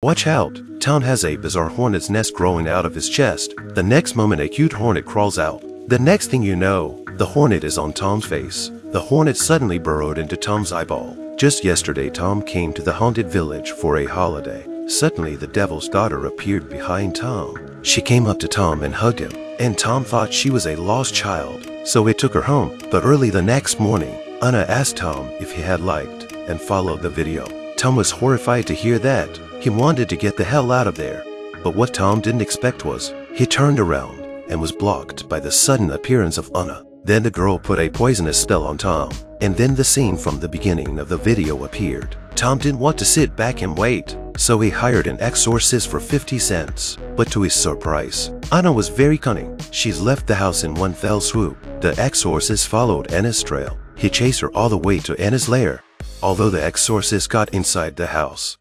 Watch out, Tom has a bizarre hornet's nest growing out of his chest. The next moment a cute hornet crawls out. The next thing you know, the hornet is on Tom's face. The hornet suddenly burrowed into Tom's eyeball. Just yesterday Tom came to the haunted village for a holiday. Suddenly the devil's daughter appeared behind Tom. She came up to Tom and hugged him, and Tom thought she was a lost child, so he took her home. But early the next morning, Anna asked Tom if he had liked and followed the video. Tom was horrified to hear that. He wanted to get the hell out of there. But what Tom didn't expect was, he turned around and was blocked by the sudden appearance of Anna. Then the girl put a poisonous spell on Tom, and then the scene from the beginning of the video appeared. Tom didn't want to sit back and wait, so he hired an exorcist for 50 cents. But to his surprise, Anna was very cunning. She's left the house in one fell swoop. The exorcist followed Anna's trail. He chased her all the way to Anna's lair. Although the exorcist got inside the house,